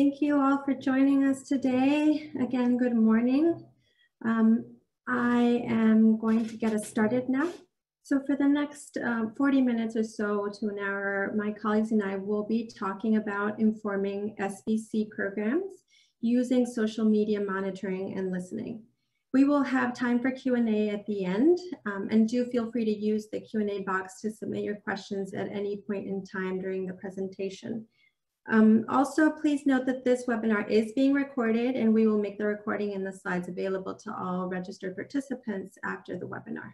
Thank you all for joining us today. Again, good morning. Um, I am going to get us started now. So for the next um, 40 minutes or so to an hour, my colleagues and I will be talking about informing SBC programs using social media monitoring and listening. We will have time for Q&A at the end, um, and do feel free to use the Q&A box to submit your questions at any point in time during the presentation. Um, also, please note that this webinar is being recorded and we will make the recording and the slides available to all registered participants after the webinar.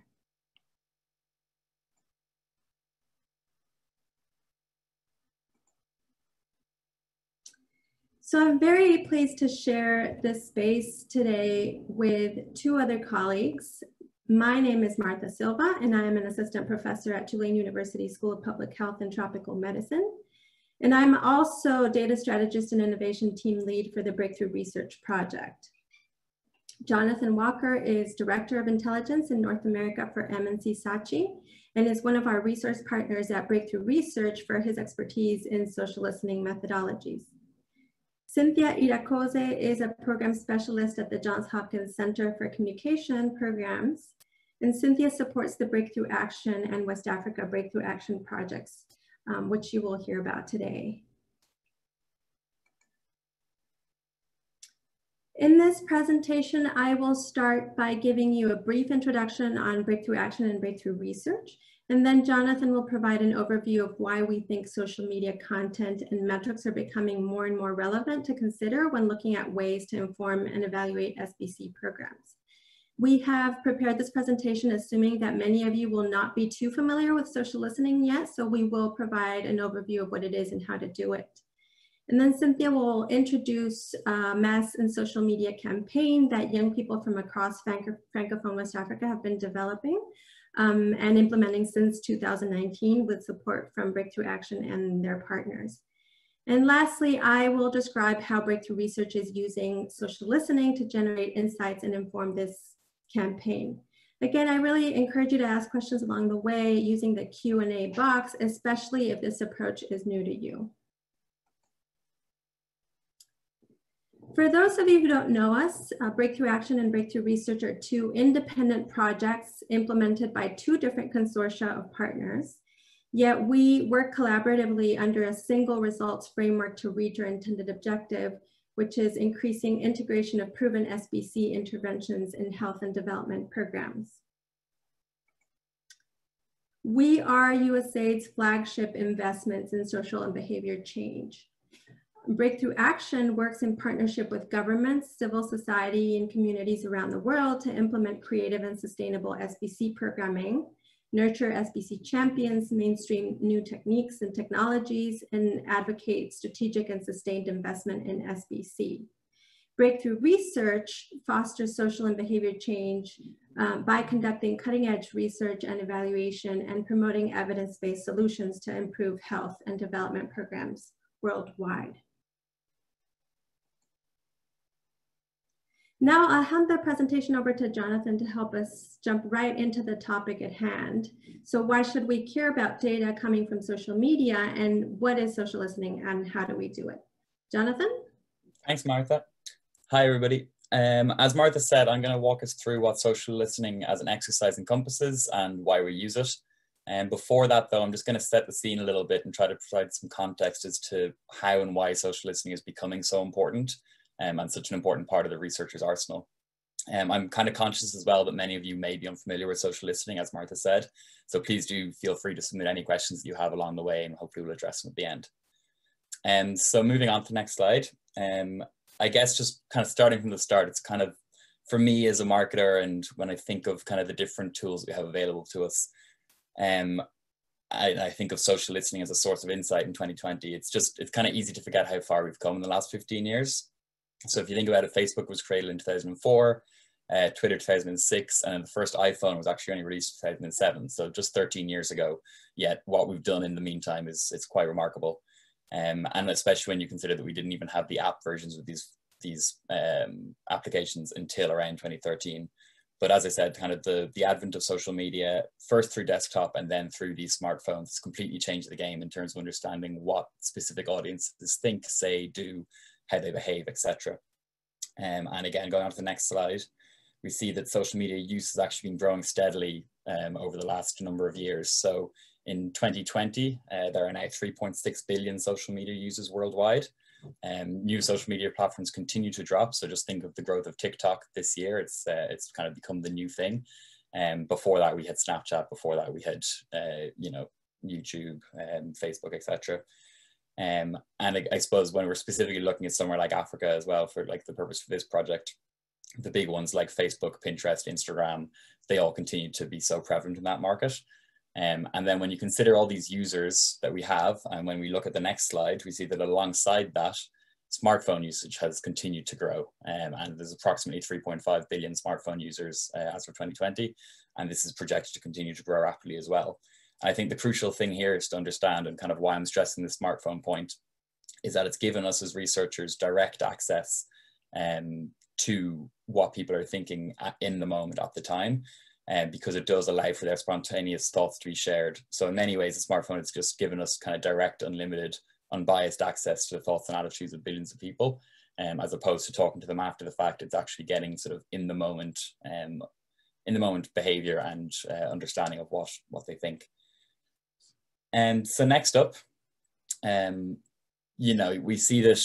So I'm very pleased to share this space today with two other colleagues. My name is Martha Silva, and I am an assistant professor at Tulane University School of Public Health and Tropical Medicine. And I'm also data strategist and innovation team lead for the Breakthrough Research Project. Jonathan Walker is Director of Intelligence in North America for M&C Saatchi and is one of our resource partners at Breakthrough Research for his expertise in social listening methodologies. Cynthia Irakoze is a program specialist at the Johns Hopkins Center for Communication Programs. And Cynthia supports the Breakthrough Action and West Africa Breakthrough Action projects, um, which you will hear about today. In this presentation, I will start by giving you a brief introduction on Breakthrough Action and Breakthrough Research, and then Jonathan will provide an overview of why we think social media content and metrics are becoming more and more relevant to consider when looking at ways to inform and evaluate SBC programs. We have prepared this presentation assuming that many of you will not be too familiar with social listening yet, so we will provide an overview of what it is and how to do it. And then Cynthia will introduce a mass and social media campaign that young people from across Francophone West Africa have been developing um, and implementing since 2019 with support from Breakthrough Action and their partners. And lastly, I will describe how Breakthrough Research is using social listening to generate insights and inform this campaign. Again, I really encourage you to ask questions along the way using the Q&A box, especially if this approach is new to you. For those of you who don't know us, uh, Breakthrough Action and Breakthrough Research are two independent projects implemented by two different consortia of partners. Yet we work collaboratively under a single results framework to reach our intended objective, which is increasing integration of proven SBC interventions in health and development programs. We are USAID's flagship investments in social and behavior change. Breakthrough Action works in partnership with governments, civil society, and communities around the world to implement creative and sustainable SBC programming, nurture SBC champions, mainstream new techniques and technologies, and advocate strategic and sustained investment in SBC. Breakthrough Research fosters social and behavior change um, by conducting cutting edge research and evaluation and promoting evidence-based solutions to improve health and development programs worldwide. Now I'll hand the presentation over to Jonathan to help us jump right into the topic at hand. So why should we care about data coming from social media and what is social listening and how do we do it? Jonathan? Thanks, Martha. Hi, everybody. Um, as Martha said, I'm going to walk us through what social listening as an exercise encompasses and why we use it. And before that, though, I'm just going to set the scene a little bit and try to provide some context as to how and why social listening is becoming so important um, and such an important part of the researcher's arsenal. Um, I'm kind of conscious as well that many of you may be unfamiliar with social listening, as Martha said. So please do feel free to submit any questions that you have along the way and hopefully we'll address them at the end. Um, so moving on to the next slide, um, I guess just kind of starting from the start, it's kind of, for me as a marketer and when I think of kind of the different tools we have available to us, um, I, I, think of social listening as a source of insight in 2020. It's just, it's kind of easy to forget how far we've come in the last 15 years. So if you think about it, Facebook was created in 2004, uh, Twitter 2006, and the first iPhone was actually only released in 2007. So just 13 years ago. Yet what we've done in the meantime is it's quite remarkable. Um, and especially when you consider that we didn't even have the app versions of these these um, applications until around 2013. But as I said, kind of the, the advent of social media, first through desktop and then through these smartphones, has completely changed the game in terms of understanding what specific audiences think, say, do, how they behave, etc. Um, and again, going on to the next slide, we see that social media use has actually been growing steadily um, over the last number of years. So in 2020, uh, there are now 3.6 billion social media users worldwide. Um, new social media platforms continue to drop. So just think of the growth of TikTok this year. It's uh, it's kind of become the new thing. Um, before that, we had Snapchat. Before that, we had uh, you know YouTube, um, Facebook, etc. Um, and I, I, suppose when we're specifically looking at somewhere like Africa as well for like the purpose for this project, the big ones like Facebook, Pinterest, Instagram, they all continue to be so prevalent in that market. Um, and then when you consider all these users that we have, and when we look at the next slide, we see that alongside that, smartphone usage has continued to grow. Um, and there's approximately 3.5 billion smartphone users uh, as for 2020. And this is projected to continue to grow rapidly as well. I think the crucial thing here is to understand and kind of why I'm stressing the smartphone point is that it's given us as researchers direct access um, to what people are thinking in the moment at the time. Um, because it does allow for their spontaneous thoughts to be shared. So in many ways, the smartphone has just given us kind of direct, unlimited, unbiased access to the thoughts and attitudes of billions of people, um, as opposed to talking to them after the fact. It's actually getting sort of in the moment, um, in the moment behavior and uh, understanding of what what they think. And so next up, um, you know, we see that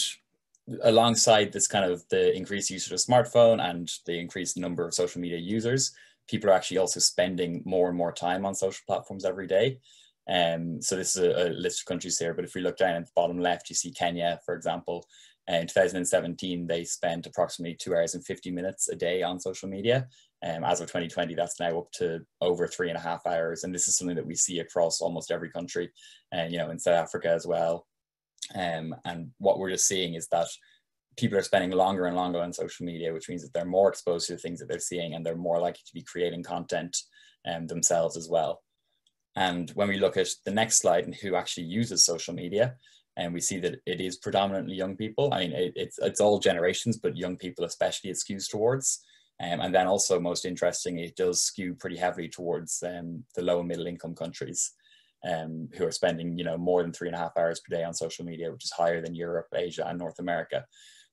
alongside this kind of the increased use of smartphone and the increased number of social media users, people are actually also spending more and more time on social platforms every day. Um, so this is a, a, list of countries here, but if we look down at the bottom left, you see Kenya, for example. in 2017, they spent approximately two hours and 50 minutes a day on social media. Um, as of 2020, that's now up to over three and a half hours. And this is something that we see across almost every country, and you know, in South Africa as well. Um, and what we're just seeing is that people are spending longer and longer on social media, which means that they're more exposed to the things that they're seeing and they're more likely to be creating content um, themselves as well. And when we look at the next slide and who actually uses social media, and we see that it is predominantly young people. I mean, it, it's, it's all generations, but young people especially it skews towards. Um, and then also most interesting, it does skew pretty heavily towards um, the low and middle income countries um, who are spending, you know, more than three and a half hours per day on social media, which is higher than Europe, Asia, and North America.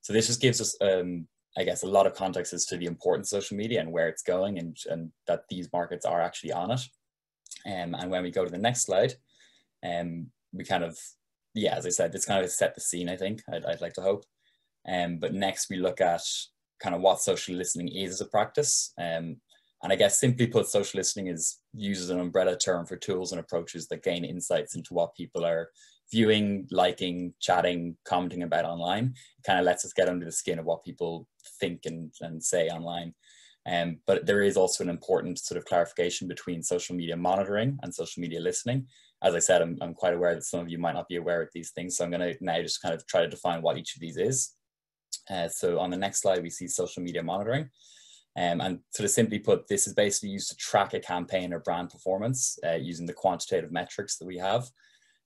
So this just gives us, um, I guess, a lot of context as to the importance of social media and where it's going, and and that these markets are actually on it. Um, and when we go to the next slide, um, we kind of, yeah, as I said, this kind of set the scene. I think I'd, I'd like to hope. Um, but next we look at kind of what social listening is as a practice. Um, and I guess simply put, social listening is used as an umbrella term for tools and approaches that gain insights into what people are viewing, liking, chatting, commenting about online. It kind of lets us get under the skin of what people think and, and say online. Um, but there is also an important sort of clarification between social media monitoring and social media listening. As I said, I'm, I'm quite aware that some of you might not be aware of these things. So I'm going to now just kind of try to define what each of these is. Uh, so on the next slide, we see social media monitoring. Um, and sort of simply put, this is basically used to track a campaign or brand performance uh, using the quantitative metrics that we have.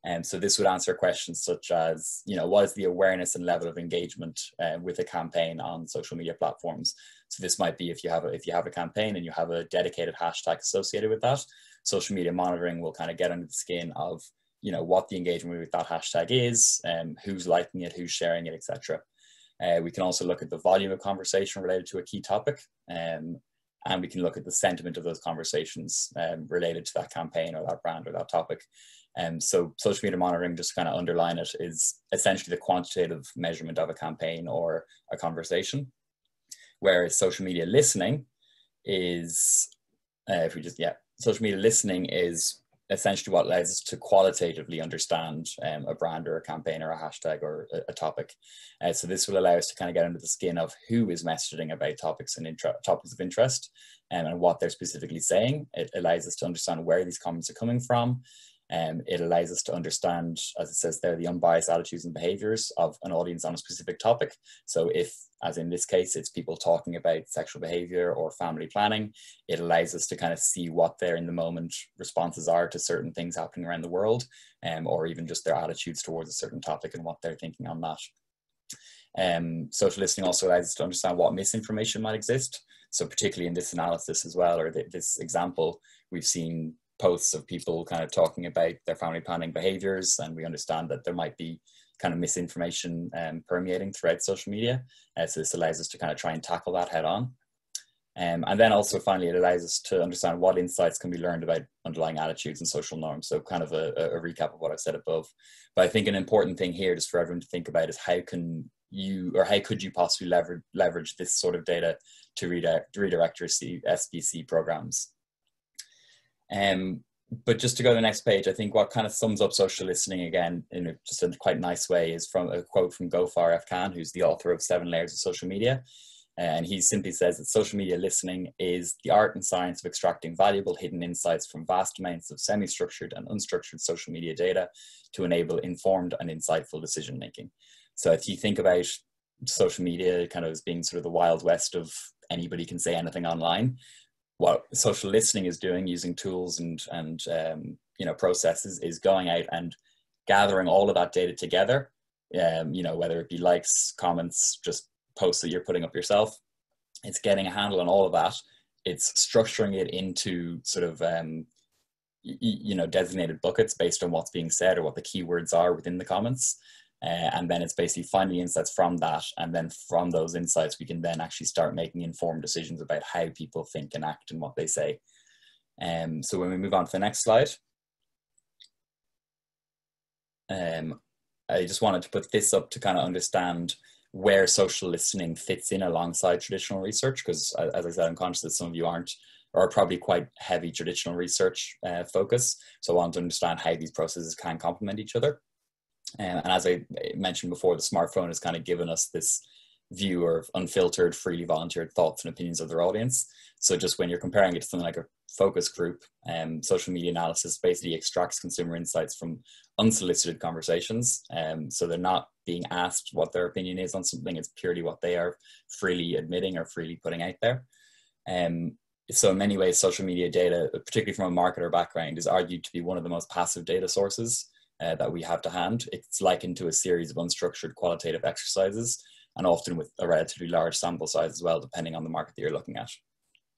And um, so this would answer questions such as, you know, what is the awareness and level of engagement uh, with a campaign on social media platforms? So this might be if you have a, if you have a campaign and you have a dedicated hashtag associated with that, social media monitoring will kind of get under the skin of, you know, what the engagement with that hashtag is, um, who's liking it, who's sharing it, etc. Uh, we can also look at the volume of conversation related to a key topic. Um, and we can look at the sentiment of those conversations um, related to that campaign or that brand or that topic. Um, so social media monitoring, just kind of underline it, is essentially the quantitative measurement of a campaign or a conversation. Whereas social media listening is, uh, if we just, yeah, social media listening is essentially what allows us to qualitatively understand um, a brand or a campaign or a hashtag or a, a topic. Uh, so this will allow us to kind of get under the skin of who is messaging about topics and topics of interest um, and what they're specifically saying. It allows us to understand where these comments are coming from um, it allows us to understand, as it says there, the unbiased attitudes and behaviors of an audience on a specific topic. So if, as in this case, it's people talking about sexual behavior or family planning, it allows us to kind of see what their in the moment responses are to certain things happening around the world, um, or even just their attitudes towards a certain topic and what they're thinking on that. Um, social listening also allows us to understand what misinformation might exist. So particularly in this analysis as well, or th this example, we've seen posts of people kind of talking about their family planning behaviors and we understand that there might be kind of misinformation um, permeating throughout social media. Uh, so this allows us to kind of try and tackle that head on. Um, and then also finally, it allows us to understand what insights can be learned about underlying attitudes and social norms. So kind of a, a recap of what I've said above. But I think an important thing here just for everyone to think about is how can you or how could you possibly leverage, leverage this sort of data to redirect, redirect your C, SBC programs. Um, but just to go to the next page, I think what kind of sums up social listening again in a, just a quite nice way is from a quote from Gohar F. Khan, who's the author of Seven Layers of Social Media. And he simply says that social media listening is the art and science of extracting valuable hidden insights from vast amounts of semi structured and unstructured social media data to enable informed and insightful decision making. So if you think about social media kind of as being sort of the wild west of anybody can say anything online, what social listening is doing using tools and, and um, you know, processes is going out and gathering all of that data together um, you know, whether it be likes, comments, just posts that you're putting up yourself. It's getting a handle on all of that. It's structuring it into sort of um, you know designated buckets based on what's being said or what the keywords are within the comments. Uh, and then it's basically finding insights from that and then from those insights we can then actually start making informed decisions about how people think and act and what they say um, so when we move on to the next slide um, i just wanted to put this up to kind of understand where social listening fits in alongside traditional research, because as I said, I'm conscious that some of you aren't or are probably quite heavy traditional research uh, focus. So I want to understand how these processes can complement each other. Um, and as I mentioned before, the smartphone has kind of given us this view of unfiltered, freely volunteered thoughts and opinions of their audience. So just when you're comparing it to something like a focus group, um, social media analysis basically extracts consumer insights from unsolicited conversations. Um, so they're not being asked what their opinion is on something, it's purely what they are freely admitting or freely putting out there. Um, so in many ways, social media data, particularly from a marketer background, is argued to be one of the most passive data sources uh, that we have to hand. It's likened to a series of unstructured qualitative exercises and often with a relatively large sample size as well, depending on the market that you're looking at.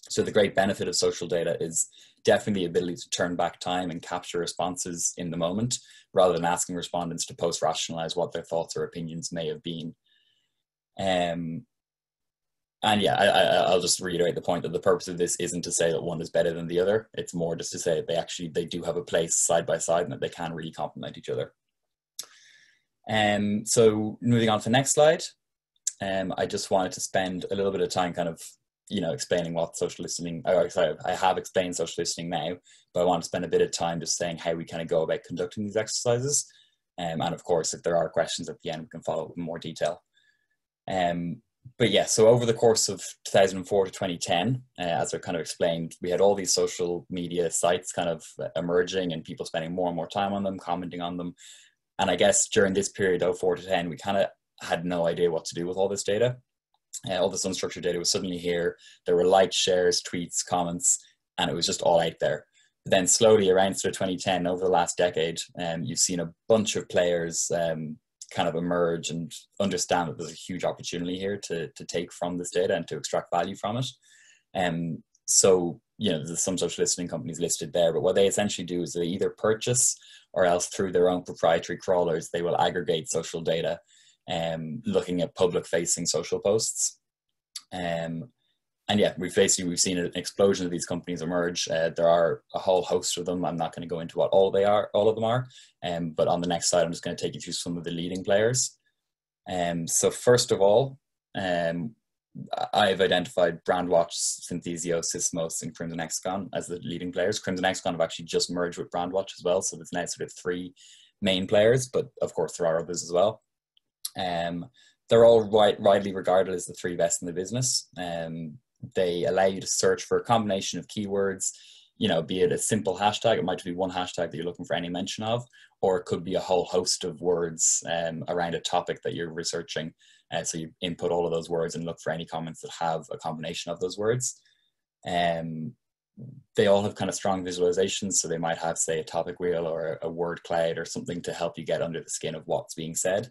So the great benefit of social data is definitely the ability to turn back time and capture responses in the moment, rather than asking respondents to post-rationalize what their thoughts or opinions may have been. Um, and yeah, I, will just reiterate the point that the purpose of this isn't to say that one is better than the other. It's more just to say that they actually they do have a place side by side and that they can really complement each other. Um, so moving on to the next slide um, I just wanted to spend a little bit of time kind of, you know, explaining what social listening, oh, sorry, I have explained social listening now, but I want to spend a bit of time just saying how we kind of go about conducting these exercises. Um, and of course, if there are questions at the end, we can follow up in more detail. Um, but yeah, so over the course of 2004 to 2010, uh, as I kind of explained, we had all these social media sites kind of emerging and people spending more and more time on them, commenting on them. And I guess during this period, 04 to 10, we kind of had no idea what to do with all this data. Uh, all this unstructured data was suddenly here. There were likes, shares, tweets, comments, and it was just all out there. But then slowly around sort of 2010, over the last decade, um, you've seen a bunch of players um, kind of emerge and understand that there's a huge opportunity here to, to take from this data and to extract value from it. Um, so, you know, there's some social listening companies listed there, but what they essentially do is they either purchase or else through their own proprietary crawlers, they will aggregate social data um, looking at public facing social posts. Um, and yeah, we've basically we've seen an explosion of these companies emerge. Uh, there are a whole host of them. I'm not going to go into what all they are, all of them are. Um, but on the next slide, I'm just going to take you through some of the leading players. Um, so first of all, um, I've identified Brandwatch, Synthesio, Sysomos, and Crimson Hexagon as the leading players. Crimson Hexagon have actually just merged with Brandwatch as well, so there's now sort of three main players, but of course there are others as well. Um, they're all right, widely regarded as the three best in the business. Um, they allow you to search for a combination of keywords, you know, be it a simple hashtag, it might be one hashtag that you're looking for any mention of, or it could be a whole host of words um, around a topic that you're researching. Uh, so you input all of those words and look for any comments that have a combination of those words. Um, they all have kind of strong visualizations. So they might have, say, a topic wheel or a word cloud or something to help you get under the skin of what's being said.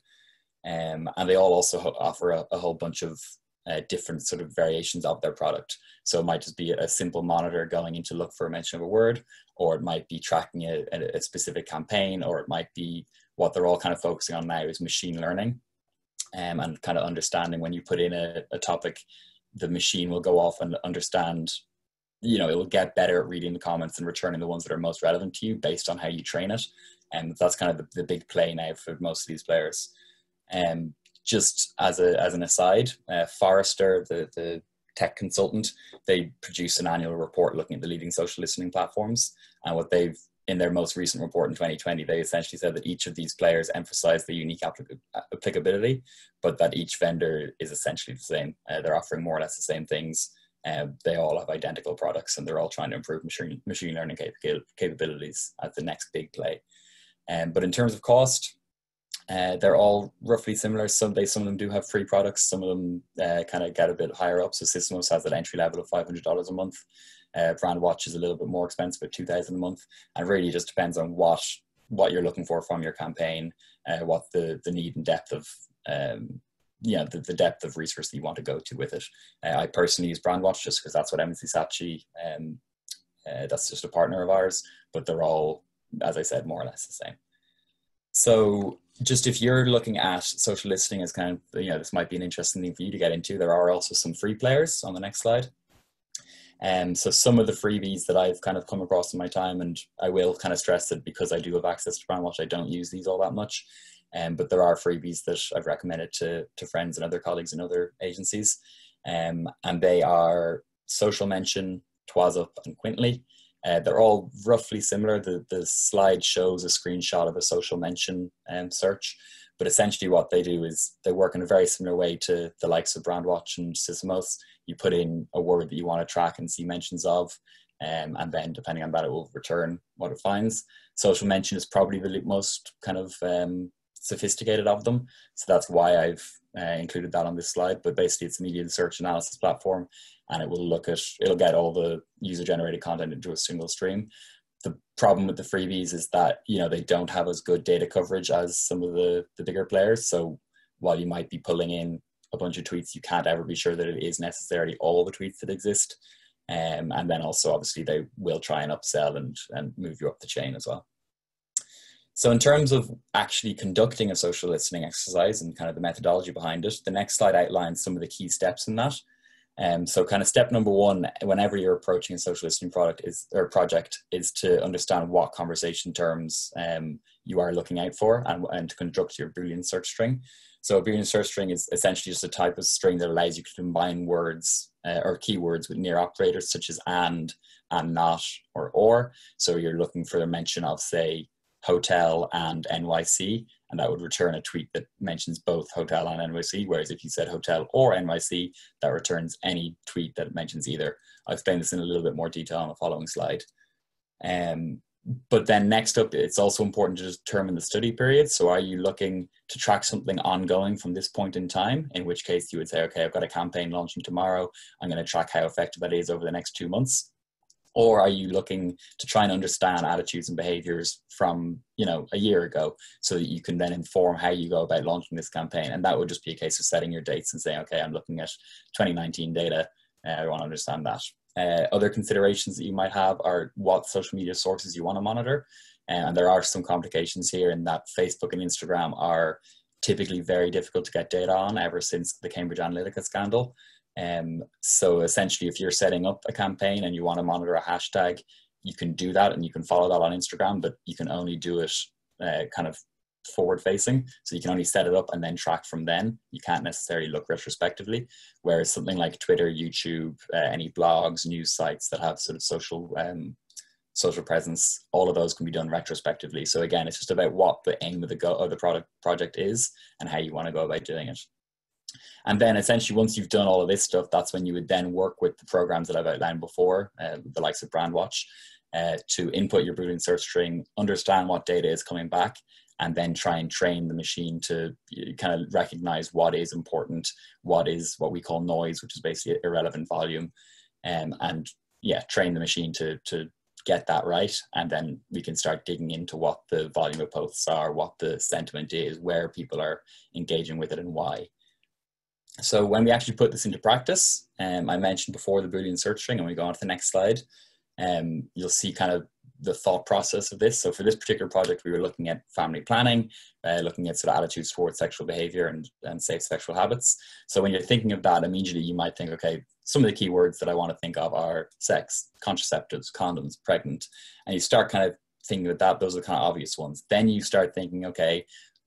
Um, and they all also offer a, a whole bunch of uh, different sort of variations of their product. So it might just be a simple monitor going in to look for a mention of a word, or it might be tracking a, a, specific campaign, or it might be what they're all kind of focusing on now is machine learning um, and kind of understanding when you put in a, a topic, the machine will go off and understand you know it will get better at reading the comments and returning the ones that are most relevant to you based on how you train it and that's kind of the, the big play now for most of these players um, just as a as an aside uh, forrester the the tech consultant they produce an annual report looking at the leading social listening platforms. And what they've in their most recent report in 2020 they essentially said that each of these players emphasize the unique applic- applicability but that each vendor is essentially the same. Uh, they're offering more or less the same things. Um, they all have identical products and they're all trying to improve machine, machine learning cap- capabilities at the next big play. Um, but in terms of cost, uh, they're all roughly similar. Some they some of them do have free products. Some of them uh, kind of get a bit higher up. So Sysomos has an entry level of five hundred dollars a month. Uh, Brandwatch is a little bit more expensive at two thousand a month, and really just depends on what what you're looking for from your campaign, uh, what the the need and depth of um, yeah, the, the depth of resource that you want to go to with it. Uh, I personally use Brandwatch just because that's what M&C Saatchi, um, uh, that's just a partner of ours, but they're all, as I said, more or less the same. So just if you're looking at social listening as kind of, you know, this might be an interesting thing for you to get into, there are also some free players on the next slide. Um, so some of the freebies that I've kind of come across in my time, and I will kind of stress that because I do have access to Brandwatch, I don't use these all that much. Um, but there are freebies that I've recommended to, to friends and other colleagues in other agencies. Um, and they are Social Mention, Twazzup, and Quintly. Uh, they're all roughly similar. The, the slide shows a screenshot of a social mention um, search, but essentially what they do is they work in a very similar way to the likes of Brandwatch and Sysomos. You put in a word that you want to track and see mentions of, um, and then depending on that, it will return what it finds. Social mention is probably the most kind of um, sophisticated of them. So that's why I've uh, included that on this slide. But basically, it's a media search analysis platform, and it will look at it'll get all the user generated content into a single stream. The problem with the freebies is that you know they don't have as good data coverage as some of the the bigger players. So while you might be pulling in a bunch of tweets, you can't ever be sure that it is necessarily all the tweets that exist. Um, and then also obviously they will try and upsell and and move you up the chain as well. So in terms of actually conducting a social listening exercise and kind of the methodology behind it, the next slide outlines some of the key steps in that. Um, so kind of step number one, whenever you're approaching a social listening product is or project, is to understand what conversation terms um, you are looking out for and, and to conduct your Boolean search string. So a Boolean search string is essentially just a type of string that allows you to combine words uh, or keywords with near operators such as and, and not, or or. So you're looking for a mention of say hotel and NYC, and that would return a tweet that mentions both hotel and NYC. Whereas if you said hotel or NYC, that returns any tweet that mentions either. I'll explain this in a little bit more detail on the following slide. Um, but then next up, it's also important to determine the study period. So are you looking to track something ongoing from this point in time? In which case you would say, okay, I've got a campaign launching tomorrow. I'm going to track how effective that is over the next two months or are you looking to try and understand attitudes and behaviors from you know a year ago so that you can then inform how you go about launching this campaign? And that would just be a case of setting your dates and saying okay i'm looking at 2019 data. Uh, i want to understand that. Uh, other considerations that you might have are what social media sources you want to monitor and there are some complications here in that facebook and instagram are typically very difficult to get data on ever since the cambridge analytica scandal um, so essentially, if you're setting up a campaign and you want to monitor a hashtag, you can do that and you can follow that on Instagram, but you can only do it uh, kind of forward facing. So you can only set it up and then track from then. You can't necessarily look retrospectively. Whereas something like Twitter, YouTube, uh, any blogs, news sites that have sort of social um, social presence, all of those can be done retrospectively. So again, it's just about what the aim of the go of the product project is and how you want to go about doing it. And then essentially, once you've done all of this stuff, that's when you would then work with the programs that I've outlined before, uh, the likes of Brandwatch, uh, to input your Boolean search string, understand what data is coming back, and then try and train the machine to kind of recognize what is important, what is what we call noise, which is basically irrelevant volume, um, and yeah, train the machine to to get that right, and then we can start digging into what the volume of posts are, what the sentiment is, where people are engaging with it, and why. So when we actually put this into practice, um, I mentioned before the Boolean search string, and we go on to the next slide, um, you'll see kind of the thought process of this. So for this particular project, we were looking at family planning, uh, looking at sort of attitudes towards sexual behavior and, and safe sexual habits. So when you're thinking of that, immediately you might think, okay, some of the key words that I want to think of are sex, contraceptives, condoms, pregnant, and you start kind of thinking of that. Those are kind of obvious ones. Then you start thinking, okay,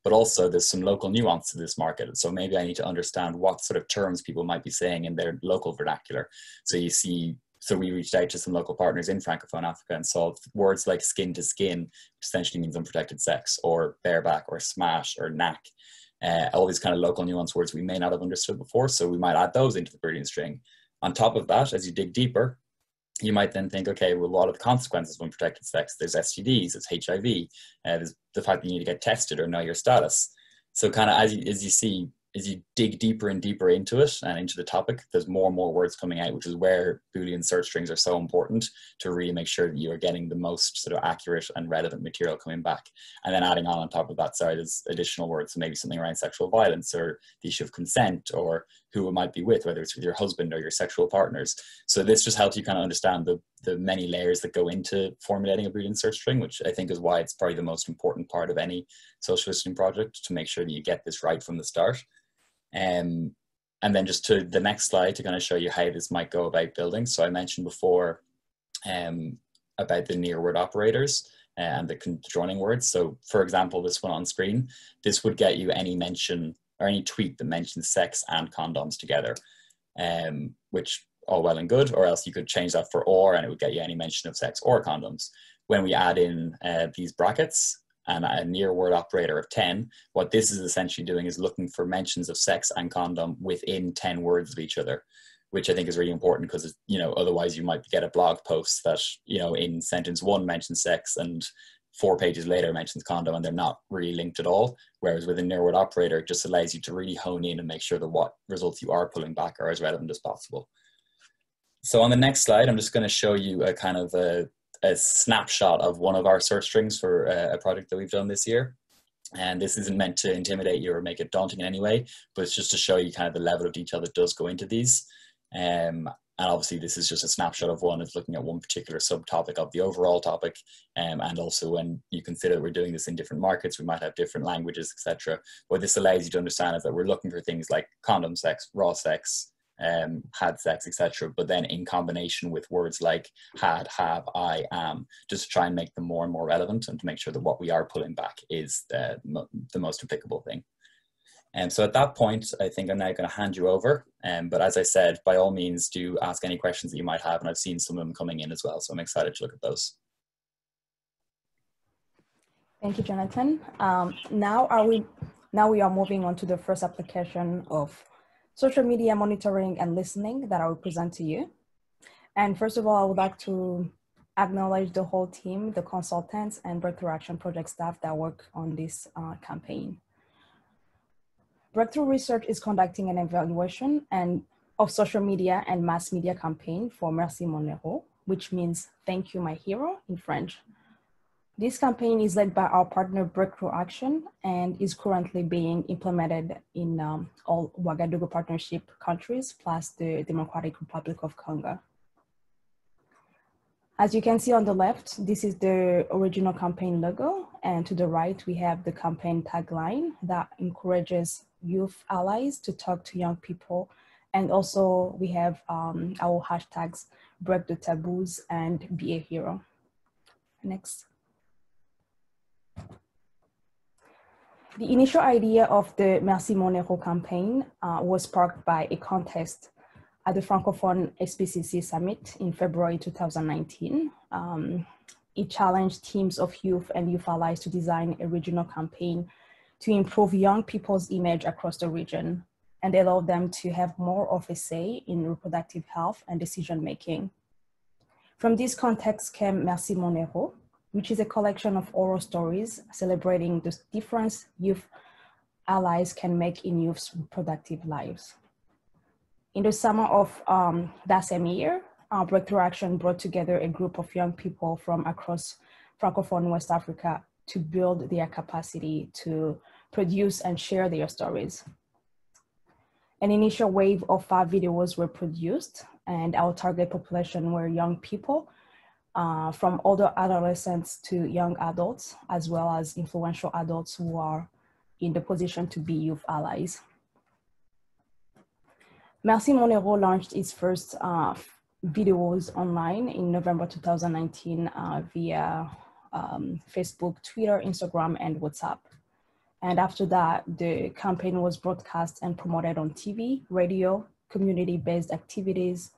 but also there's some local nuance to this market. So maybe I need to understand what sort of terms people might be saying in their local vernacular. So you see so we reached out to some local partners in Francophone Africa and saw words like skin to skin, essentially means unprotected sex, or bareback, or smash, or knack. Uh, all these kind of local nuance words we may not have understood before. So we might add those into the Boolean string. On top of that, as you dig deeper, you might then think, okay, well, what are the consequences of unprotected sex? There's STDs, there's HIV, uh, there's the fact that you need to get tested or know your status. So kind of as you, as you see as you dig deeper and deeper into it and into the topic, there's more and more words coming out, which is where Boolean search strings are so important to really make sure that you are getting the most sort of accurate and relevant material coming back. And then adding on on top of that, sorry, there's additional words, so maybe something around sexual violence or the issue of consent or who it might be with, whether it's with your husband or your sexual partners. So this just helps you kind of understand the, the many layers that go into formulating a Boolean search string, which I think is why it's probably the most important part of any social listening project to make sure that you get this right from the start. Um, and then just to the next slide to kind of show you how this might go about building. So I mentioned before um, about the near word operators and the conjoining words. So for example, this one on screen, this would get you any mention or any tweet that mentions sex and condoms together, um, which all well and good, or else you could change that for or and it would get you any mention of sex or condoms. When we add in uh, these brackets, and a near word operator of 10, what this is essentially doing is looking for mentions of sex and condom within 10 words of each other, which I think is really important because, you know, otherwise you might get a blog post that, you know, in sentence one mentions sex and four pages later mentions condo and they're not really linked at all. Whereas with a near word operator, it just allows you to really hone in and make sure that what results you are pulling back are as relevant as possible. So on the next slide, I'm just going to show you a kind of a a snapshot of one of our search strings for uh, a project that we've done this year. And this isn't meant to intimidate you or make it daunting in any way, but it's just to show you kind of the level of detail that does go into these. Um, and obviously this is just a snapshot of one. It's looking at one particular subtopic of the overall topic. Um, and also when you consider we're doing this in different markets, we might have different languages, etc. What this allows you to understand is that we're looking for things like condom sex, raw sex, um, had sex, etc. But then in combination with words like had, have, I, am, just to try and make them more and more relevant and to make sure that what we are pulling back is the, the most applicable thing. And so at that point, I think I'm now going to hand you over. Um, but as I said, by all means, do ask any questions that you might have. And I've seen some of them coming in as well. So I'm excited to look at those. Thank you, Jonathan. Um, now are we now we are moving on to the first application of social media monitoring and listening that I will present to you. And first of all, I would like to acknowledge the whole team, the consultants and Breakthrough Action Project staff that work on this uh, campaign. Breakthrough Research is conducting an evaluation and of social media and mass media campaign for Merci Mon Héros, which means thank you, my hero in French. This campaign is led by our partner Breakthrough Action and is currently being implemented in um, all Ouagadougou partnership countries plus the Democratic Republic of Congo. As you can see on the left, this is the original campaign logo. And to the right, we have the campaign tagline that encourages youth allies to talk to young people. And also we have um, our hashtags, break the taboos and be a hero. Next. The initial idea of the Merci Mon Héros campaign uh, was sparked by a contest at the Francophone SBCC Summit in February 2019. Um, it challenged teams of youth and youth allies to design a regional campaign to improve young people's image across the region and allow them to have more of a say in reproductive health and decision making. From this context came Merci Mon Héros, which is a collection of oral stories celebrating the difference youth allies can make in youth's reproductive lives. In the summer of um, that same year, uh, Breakthrough Action brought together a group of young people from across Francophone West Africa to build their capacity to produce and share their stories. An initial wave of five videos were produced and our target population were young people uh, from older adolescents to young adults, as well as influential adults who are in the position to be youth allies. Merci Mon Héros launched its first uh, videos online in November 2019 uh, via um, Facebook, Twitter, Instagram, and WhatsApp. And after that, the campaign was broadcast and promoted on TV, radio, community-based activities,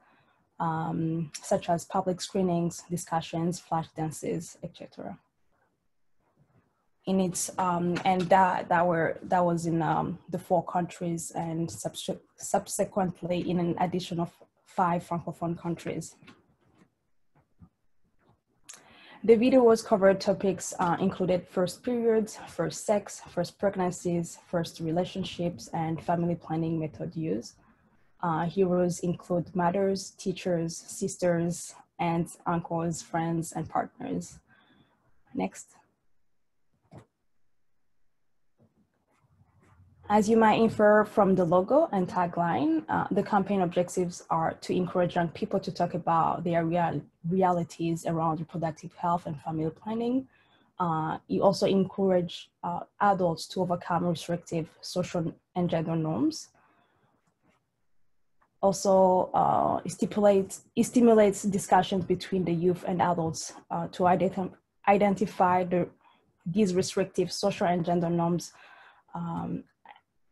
um, such as public screenings, discussions, flash dances, etc. In its um, and that that were that was in um, the four countries and subsequently in an addition of five francophone countries. The video was covered topics uh, included first periods, first sex, first pregnancies, first relationships, and family planning method use. Uh, heroes include mothers, teachers, sisters, aunts, uncles, friends, and partners. Next. As you might infer from the logo and tagline, uh, the campaign objectives are to encourage young people to talk about their real realities around reproductive health and family planning. Uh, you also encourage uh, adults to overcome restrictive social and gender norms. Also, uh, it, stipulates, stimulates discussions between the youth and adults uh, to identi identify the, these restrictive social and gender norms um,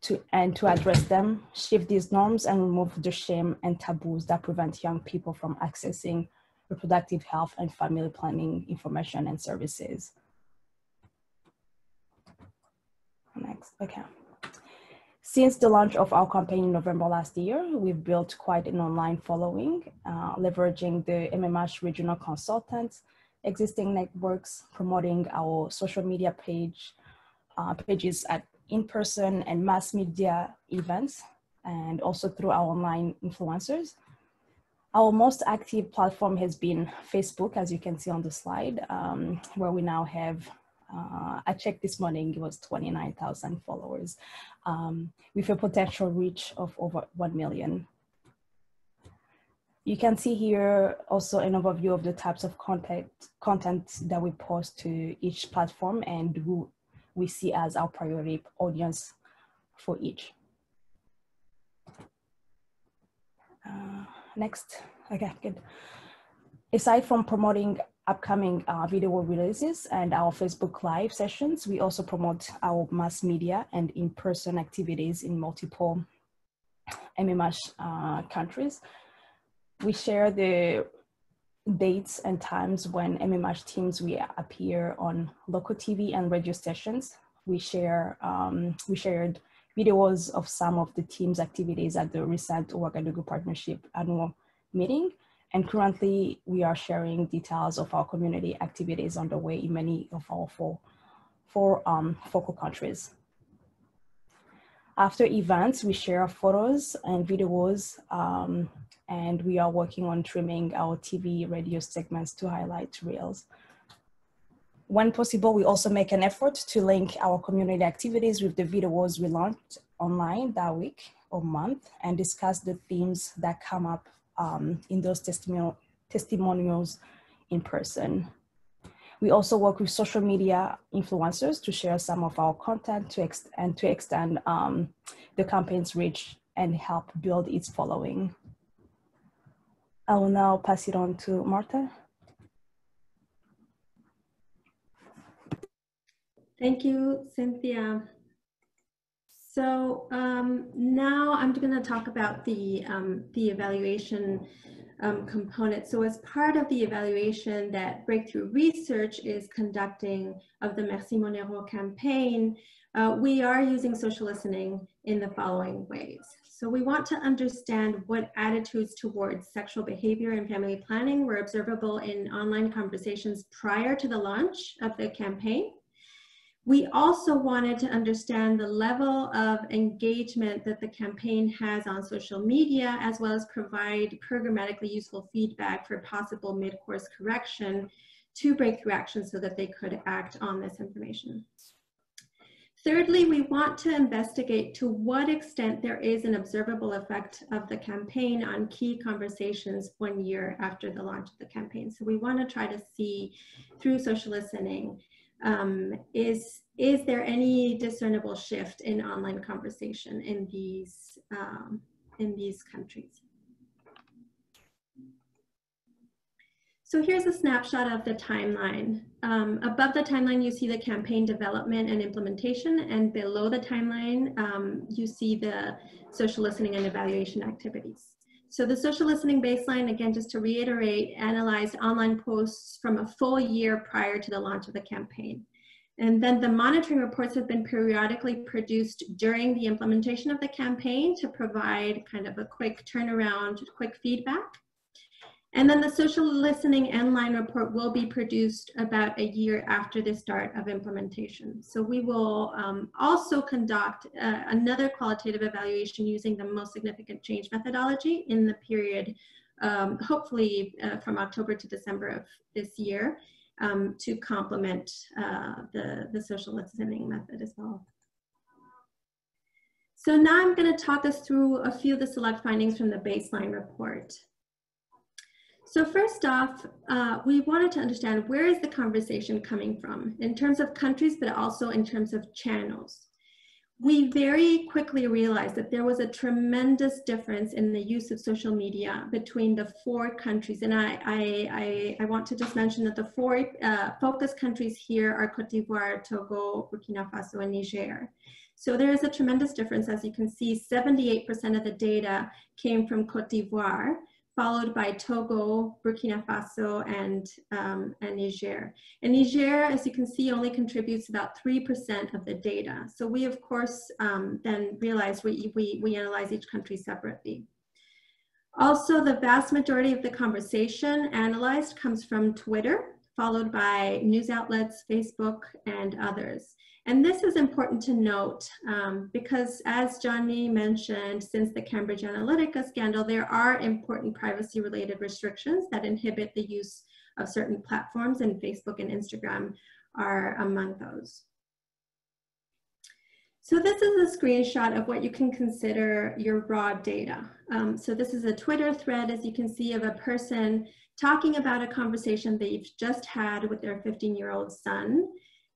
to, and to address them, shift these norms and remove the shame and taboos that prevent young people from accessing reproductive health and family planning information and services. Next, okay. Since the launch of our campaign in November last year, we've built quite an online following, uh, leveraging the MMH regional consultants, existing networks, promoting our social media page, uh, pages at in-person and mass media events, and also through our online influencers. Our most active platform has been Facebook, as you can see on the slide, um, where we now have, uh, I checked this morning, it was 29,000 followers, um, with a potential reach of over 1 million. You can see here also an overview of the types of content, content that we post to each platform and who we see as our priority audience for each. Uh, next, okay, good. Aside from promoting upcoming uh, video releases and our Facebook Live sessions, we also promote our mass media and in-person activities in multiple MMH uh, countries. We share the dates and times when MMH teams we appear on local TV and radio stations. We share um, we shared videos of some of the team's activities at the recent Ouagadougou Partnership annual meeting. And currently we are sharing details of our community activities underway in many of our four, four um, focal countries. After events, we share photos and videos um, and we are working on trimming our TV radio segments to highlight reels. When possible, we also make an effort to link our community activities with the videos we launched online that week or month and discuss the themes that come up um, in those testimonial, testimonials in person. We also work with social media influencers to share some of our content to and to extend um, the campaign's reach and help build its following. I will now pass it on to Marta. Thank you, Cynthia. So um, now I'm going to talk about the, um, the evaluation um, component. So as part of the evaluation that Breakthrough Research is conducting of the Merci Mon Héros campaign, uh, we are using social listening in the following ways. So we want to understand what attitudes towards sexual behavior and family planning were observable in online conversations prior to the launch of the campaign. We also wanted to understand the level of engagement that the campaign has on social media, as well as provide programmatically useful feedback for possible mid-course correction to breakthrough action so that they could act on this information. Thirdly, we want to investigate to what extent there is an observable effect of the campaign on key conversations one year after the launch of the campaign. So we want to try to see through social listening, um, is, is there any discernible shift in online conversation in these, um, in these countries? So here's a snapshot of the timeline. Um, above the timeline, you see the campaign development and implementation, and below the timeline, um, you see the social listening and evaluation activities. So the social listening baseline, again, just to reiterate, analyzed online posts from a full year prior to the launch of the campaign. And then the monitoring reports have been periodically produced during the implementation of the campaign to provide kind of a quick turnaround, quick feedback. And then the social listening end line report will be produced about a year after the start of implementation. So we will um, also conduct uh, another qualitative evaluation using the most significant change methodology in the period, um, hopefully uh, from October to December of this year um, to complement uh, the, the social listening method as well. So now I'm going to talk us through a few of the select findings from the baseline report. So first off, uh, we wanted to understand where is the conversation coming from in terms of countries, but also in terms of channels. We very quickly realized that there was a tremendous difference in the use of social media between the four countries. And I, I, I, I want to just mention that the four uh, focus countries here are Cote d'Ivoire, Togo, Burkina Faso, and Niger. So there is a tremendous difference. As you can see, 78% of the data came from Cote d'Ivoire, followed by Togo, Burkina Faso, and, um, and Niger. And Niger, as you can see, only contributes about 3% of the data. So we, of course, um, then realized we, we, we analyze each country separately. Also, the vast majority of the conversation analyzed comes from Twitter, followed by news outlets, Facebook, and others. And this is important to note um, because as Johnny mentioned, since the Cambridge Analytica scandal, there are important privacy related restrictions that inhibit the use of certain platforms and Facebook and Instagram are among those. So this is a screenshot of what you can consider your raw data. Um, so this is a Twitter thread, as you can see, of a person talking about a conversation they've just had with their 15 year old son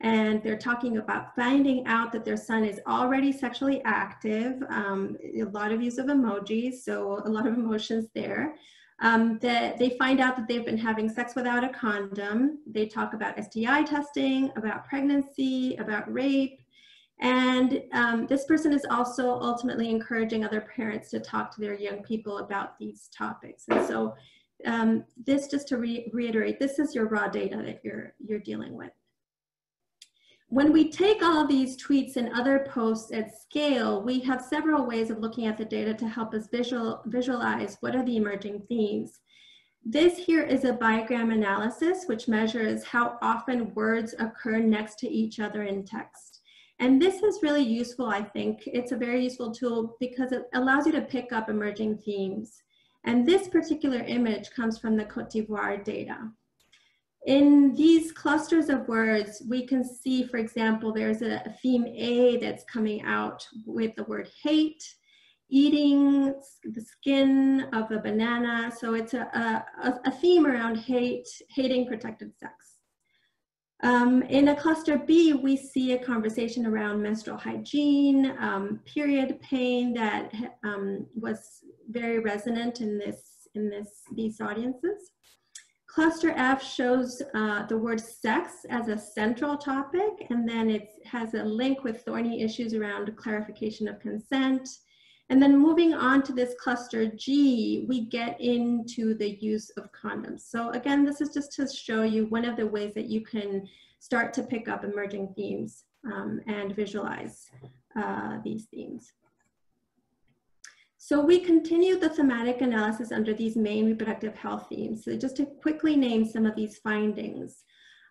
and they're talking about finding out that their son is already sexually active, um, a lot of use of emojis, so a lot of emotions there. Um, that they find out that they've been having sex without a condom. They talk about STI testing, about pregnancy, about rape. And um, this person is also ultimately encouraging other parents to talk to their young people about these topics. And so um, this, just to re reiterate, this is your raw data that you're, you're dealing with when we take all these tweets and other posts at scale, we have several ways of looking at the data to help us visual, visualize what are the emerging themes. This here is a bigram analysis, which measures how often words occur next to each other in text. And this is really useful, I think. It's a very useful tool because it allows you to pick up emerging themes. And this particular image comes from the Cote d'Ivoire data. In these clusters of words, we can see, for example, there's a theme A that's coming out with the word hate, eating the skin of a banana. So it's a, a, a theme around hate, hating protected sex. Um, in a cluster B, we see a conversation around menstrual hygiene, um, period pain that um, was very resonant in this in this these audiences. Cluster F shows uh, the word sex as a central topic, and then it has a link with thorny issues around clarification of consent. And then moving on to this cluster G, we get into the use of condoms. So again, this is just to show you one of the ways that you can start to pick up emerging themes um, and visualize uh, these themes. So we continue the thematic analysis under these main reproductive health themes. So just to quickly name some of these findings.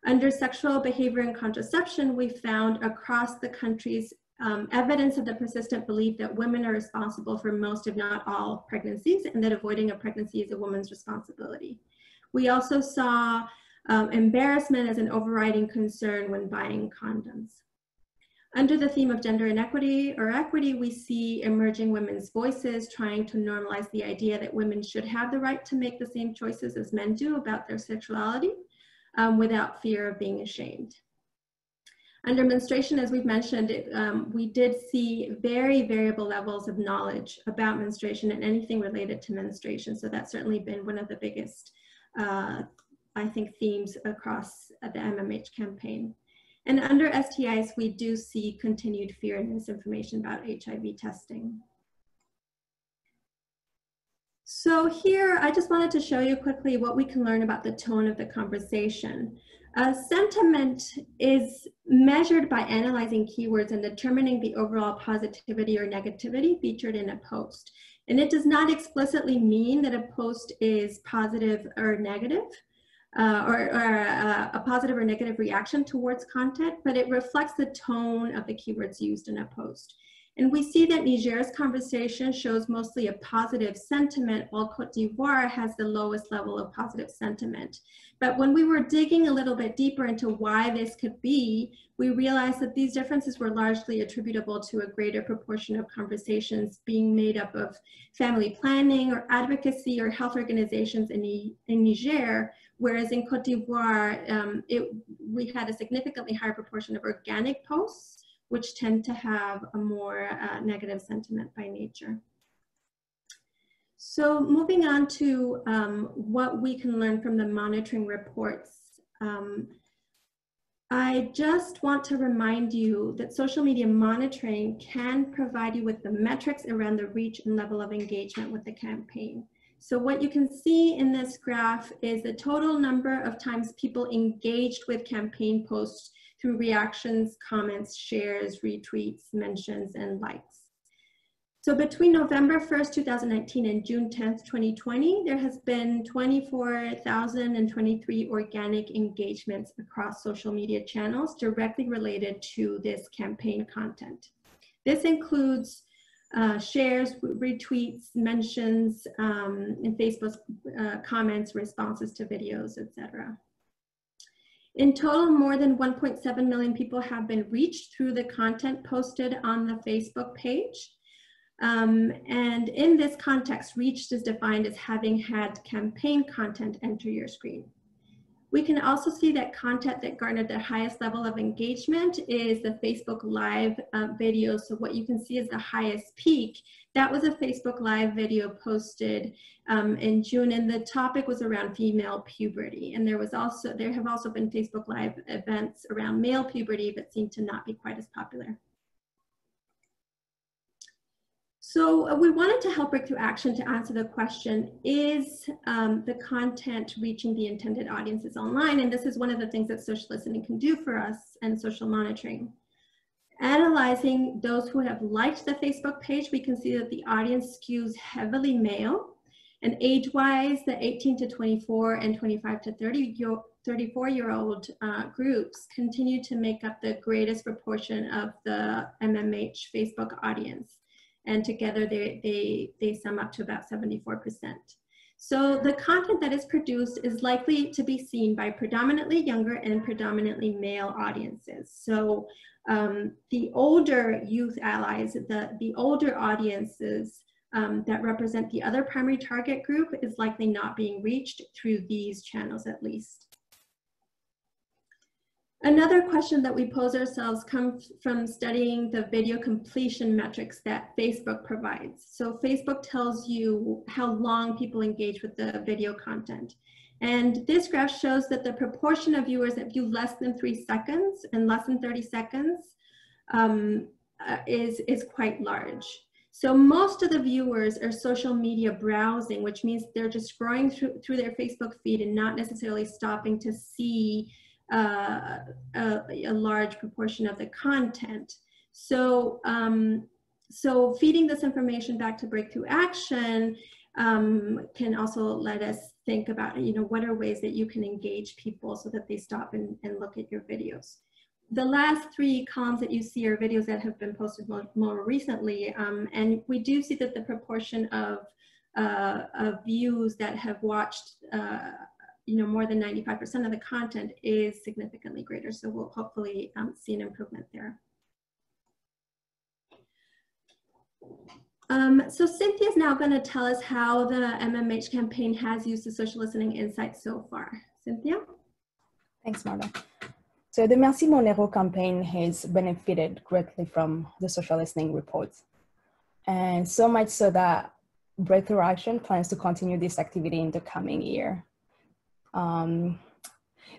Under sexual behavior and contraception, we found across the countries um, evidence of the persistent belief that women are responsible for most, if not all, pregnancies, and that avoiding a pregnancy is a woman's responsibility. We also saw um, embarrassment as an overriding concern when buying condoms. Under the theme of gender inequity or equity, we see emerging women's voices trying to normalize the idea that women should have the right to make the same choices as men do about their sexuality um, without fear of being ashamed. Under menstruation, as we've mentioned, it, um, we did see very variable levels of knowledge about menstruation and anything related to menstruation. So that's certainly been one of the biggest, uh, I think, themes across the MMH campaign. And under STIs, we do see continued fear and misinformation about HIV testing. So here, I just wanted to show you quickly what we can learn about the tone of the conversation. Uh, sentiment is measured by analyzing keywords and determining the overall positivity or negativity featured in a post. And it does not explicitly mean that a post is positive or negative uh, or, or a, a, positive or negative reaction towards content, but it reflects the tone of the keywords used in a post. And we see that Niger's conversation shows mostly a positive sentiment, while Cote d'Ivoire has the lowest level of positive sentiment. But when we were digging a little bit deeper into why this could be, we realized that these differences were largely attributable to a greater proportion of conversations being made up of family planning or advocacy or health organizations in, in Niger, whereas in Cote d'Ivoire, um, we had a significantly higher proportion of organic posts, which tend to have a more uh, negative sentiment by nature. So moving on to um, what we can learn from the monitoring reports. Um, I just want to remind you that social media monitoring can provide you with the metrics around the reach and level of engagement with the campaign. So what you can see in this graph is the total number of times people engaged with campaign posts through reactions, comments, shares, retweets, mentions, and likes. So between November 1st, 2019 and June 10th, 2020, there has been 24,023 organic engagements across social media channels directly related to this campaign content. This includes uh, shares, retweets, mentions, um, and Facebook uh, comments, responses to videos, etc. In total, more than 1.7 million people have been reached through the content posted on the Facebook page. Um, and in this context, reached is defined as having had campaign content enter your screen. We can also see that content that garnered the highest level of engagement is the Facebook Live uh, video. So what you can see is the highest peak. That was a Facebook Live video posted um, in June, and the topic was around female puberty. And there was also there have also been Facebook Live events around male puberty, but seem to not be quite as popular. So uh, we wanted to help Breakthrough Action to answer the question, is um, the content reaching the intended audiences online? And this is one of the things that social listening can do for us and social monitoring. Analyzing those who have liked the Facebook page, we can see that the audience skews heavily male. And age-wise, the 18 to 24 and 25 to 30 34 year old uh, groups continue to make up the greatest proportion of the MMH Facebook audience and together they, they, they sum up to about 74%. So the content that is produced is likely to be seen by predominantly younger and predominantly male audiences. So um, the older youth allies, the, the older audiences um, that represent the other primary target group is likely not being reached through these channels at least. Another question that we pose ourselves comes from studying the video completion metrics that Facebook provides. So Facebook tells you how long people engage with the video content. And this graph shows that the proportion of viewers that view less than three seconds and less than 30 seconds um, uh, is, is quite large. So most of the viewers are social media browsing, which means they're just scrolling through, through their Facebook feed and not necessarily stopping to see uh, a, a, large proportion of the content. So, um, so feeding this information back to breakthrough action um, can also let us think about, you know, what are ways that you can engage people so that they stop and, and look at your videos. The last three columns that you see are videos that have been posted more, more recently, um, and we do see that the proportion of, uh, of views that have watched uh, you know, more than 95% of the content is significantly greater. So we'll hopefully um, see an improvement there. Um, so Cynthia is now going to tell us how the MMH campaign has used the social listening insights so far. Cynthia? Thanks, Marta. So the Merci Mon Héros campaign has benefited greatly from the social listening reports. And so much so that Breakthrough Action plans to continue this activity in the coming year. Um,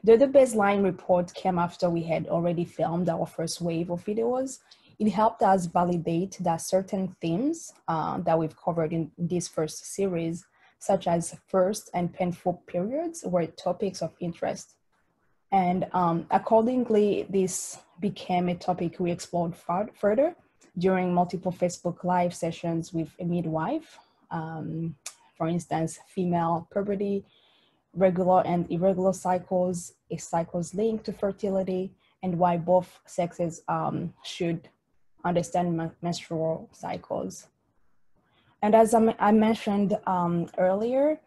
the, baseline report came after we had already filmed our first wave of videos it helped us validate that certain themes uh, that we've covered in this first series, such as first and painful periods, were topics of interest. And um, accordingly, this became a topic we explored far further during multiple Facebook Live sessions with a midwife. Um, for instance, female puberty, regular and irregular cycles, a cycles linked to fertility, and why both sexes um, should understand menstrual cycles. And as I mentioned um, earlier,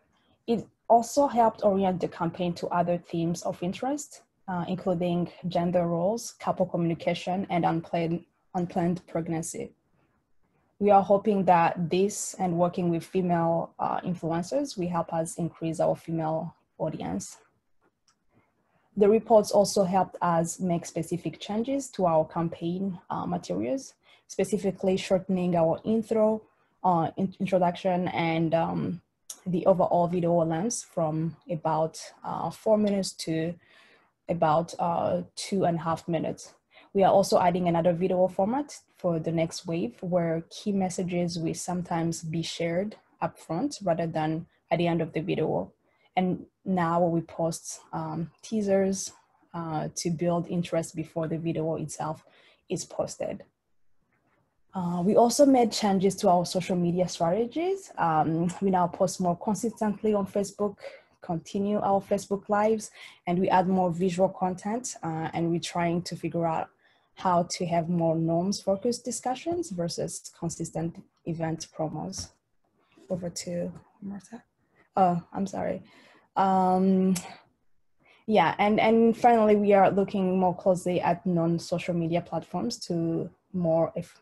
it also helped orient the campaign to other themes of interest, uh, including gender roles, couple communication, and unplanned, unplanned pregnancy. We are hoping that this and working with female uh, influencers will help us increase our female audience. The reports also helped us make specific changes to our campaign uh, materials, specifically shortening our intro, uh, in introduction, and um, the overall video length from about uh, four minutes to about uh, two and a half minutes. We are also adding another video format for the next wave where key messages will sometimes be shared upfront rather than at the end of the video. And now we post um, teasers uh, to build interest before the video itself is posted. Uh, we also made changes to our social media strategies. Um, we now post more consistently on Facebook, continue our Facebook lives, and we add more visual content. Uh, and we're trying to figure out how to have more norms focused discussions versus consistent event promos. Over to Martha. Oh, I'm sorry. Um, yeah, and, and finally, we are looking more closely at non-social media platforms to more eff